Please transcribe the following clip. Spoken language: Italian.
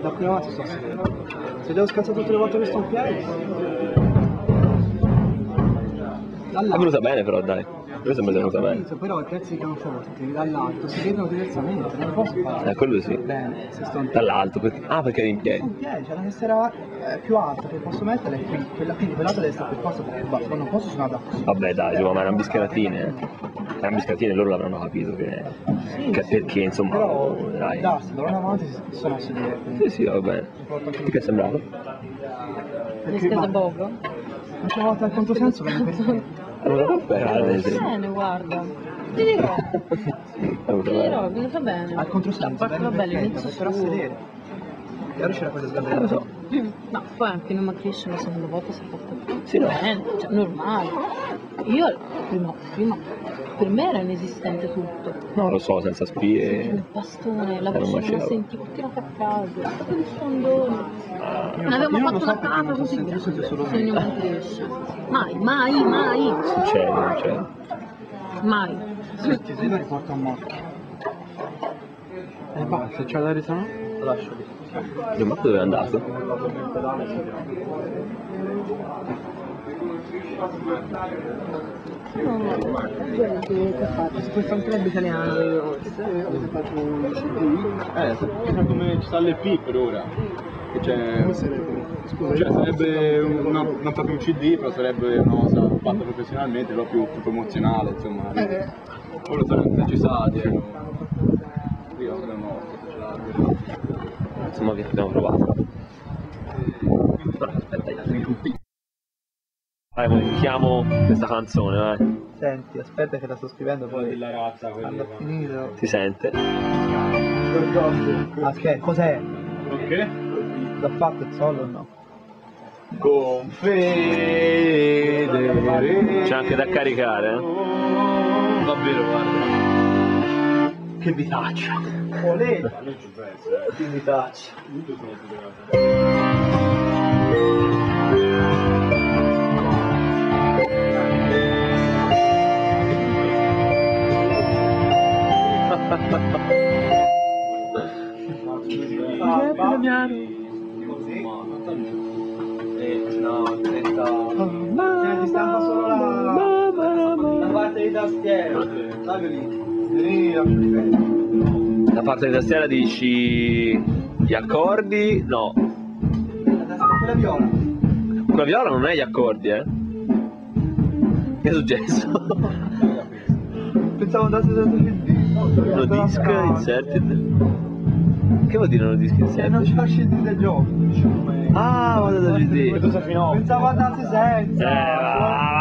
La prima volta sto. Se devo scazzare tutte le volte che sto in piedi. È venuta bene però dai. Lui sembra sia venuta bene. Capito, però i pezzi che hanno forti dall'alto si vedono diversamente, non posso fare. Eh, quello sì. Bene, se sto in piedi. Dall'alto. perché- Ah, perché eri in piedi. in piedi, c'è la tessera eh, più alta che posso mettere è qui, quella quindi quella deve stare per forza perché basta, non posso suonare da così. Vabbè dai, insomma, ma erano biscaratine. eh. Erano biscaratine, loro l'avranno capito che, che perché insomma. Però dai. dai, se andrò avanti si sono a sedere. Sì, sì, va bene. Che ti è sembrato? Mi spesa poco? L'ultima volta al controsenso viene Allora, bene, sì. Bene, guarda. Ti dirò, ti bene. dirò, è venuta bene. al controsenso. Vabbè, perfetto, l'inizio però a sedere. E ora c'era quella Eh, sgabellata. lo so. No, poi anche in Macrisce la seconda volta si è fatta Sì, no. bene, cioè normale. Io prima, prima per me era inesistente tutto. No, lo so, senza spie. Il bastone, la non sentivo tirata a casa, tutto di sfondone. Ah, Non avevamo Io fatto capa non così io grande. Segno me. Macrisce. Mai, mai, mai, succede, non c'è. mai. Senti, se lo riporto a morte. E basta, se c'è la risonanza lo lascio lì. Io Marco dove è andato? Questo è un club italiano. Io faccio un CD. Eh, come ci sta l'EP per ora. Che c'è. Scusa, Cioè io sarebbe un- no, non proprio un CD, però sarebbe una cosa fatta professionalmente, però più, promozionale, insomma. Ora sarebbe ci. Io sono morto. Insomma, che abbiamo provato. Però, aspetta, io. Vai, modifichiamo questa canzone, vai. Senti, aspetta che la sto scrivendo poi. della razza, Quando ho finito. Si sente? Aspetta, cos'è? Ok? L'ho fatto il solo o no? Con fede. C'è anche da caricare, eh? Davvero, guarda. Che vitaccia! Olè! Che vitaccia! La, la parte di tastiera. La parte di tastiera dici gli accordi? No, Quella viola. quella viola non è gli accordi, eh? Che è successo? Pensavo andasse dentro il. No disc inserted. Che vuol dire no disc inserted? c'è il CD del gioco. diciamo. Ah, vado da a Pensavo andasse senza. Eh, va,